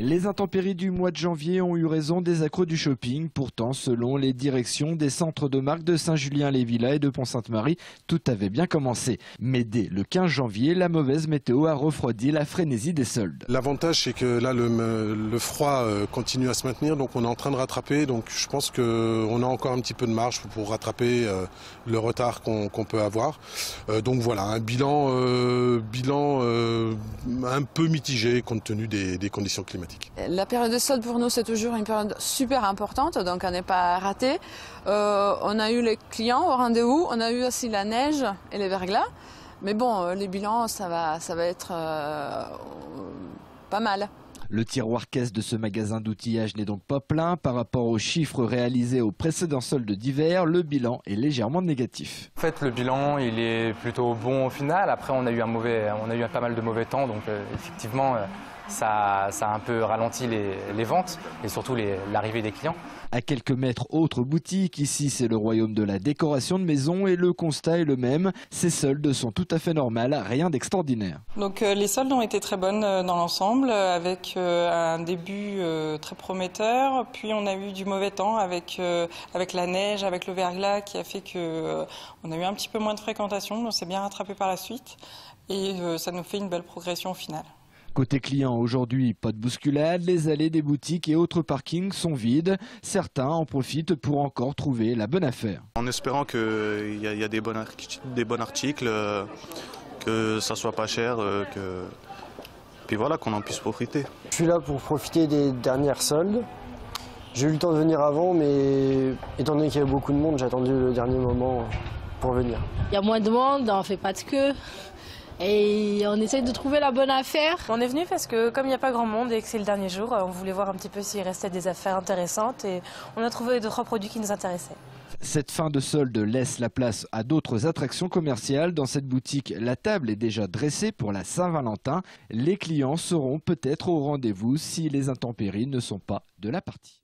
Les intempéries du mois de janvier ont eu raison des accros du shopping. Pourtant, selon les directions des centres de marque de Saint-Julien-les-Villas et de Pont-Sainte-Marie, tout avait bien commencé. Mais dès le 15 janvier, la mauvaise météo a refroidi la frénésie des soldes. L'avantage, c'est que là, le, froid euh, continue à se maintenir, donc on est en train de rattraper. Donc je pense qu'on a encore un petit peu de marge pour rattraper euh, le retard qu'on qu peut avoir. Euh, donc voilà, un bilan, bilan un peu mitigé compte tenu des conditions climatiques. La période de solde pour nous c'est toujours une période super importante, donc on n'est pas raté. Euh, on a eu les clients au rendez-vous, on a eu aussi la neige et les verglas. Mais bon, euh, les bilans, ça va, ça va être euh, pas mal. Le tiroir caisse de ce magasin d'outillage n'est donc pas plein. Par rapport aux chiffres réalisés au précédent solde d'hiver, le bilan est légèrement négatif. En fait, le bilan, il est plutôt bon au final. Après, on a eu, un mauvais, on a eu pas mal de mauvais temps, donc euh, effectivement, euh, ça, ça, a un peu ralenti les, les ventes et surtout l'arrivée des clients. À quelques mètres, autre boutique. Ici, c'est le royaume de la décoration de maison et le constat est le même. Ces soldes sont tout à fait normales, rien d'extraordinaire. Donc euh, les soldes ont été très bonnes euh, dans l'ensemble, avec euh, un début euh, très prometteur. Puis on a eu du mauvais temps avec, euh, avec la neige, avec le verglas qui a fait que euh, on a eu un petit peu moins de fréquentation. On s'est bien rattrapé par la suite et ça nous fait une belle progression au final. Côté client, aujourd'hui, pas de bousculade, les allées des boutiques et autres parkings sont vides. Certains en profitent pour encore trouver la bonne affaire. En espérant qu'il y, y, a des bons, des bons articles, euh, que ça soit pas cher, euh, que... puis voilà, qu'on en puisse profiter. Je suis là pour profiter des dernières soldes. J'ai eu le temps de venir avant, mais étant donné qu'il y avait beaucoup de monde, j'ai attendu le dernier moment pour venir. Il y a moins de monde, on fait pas de queue et on essaye de trouver la bonne affaire. On est venu parce que comme il n'y a pas grand monde et que c'est le dernier jour, on voulait voir un petit peu s'il restait des affaires intéressantes et on a trouvé deux trois produits qui nous intéressaient. Cette fin de solde laisse la place à d'autres attractions commerciales. Dans cette boutique, la table est déjà dressée pour la Saint-Valentin. Les clients seront peut-être au rendez-vous si les intempéries ne sont pas de la partie.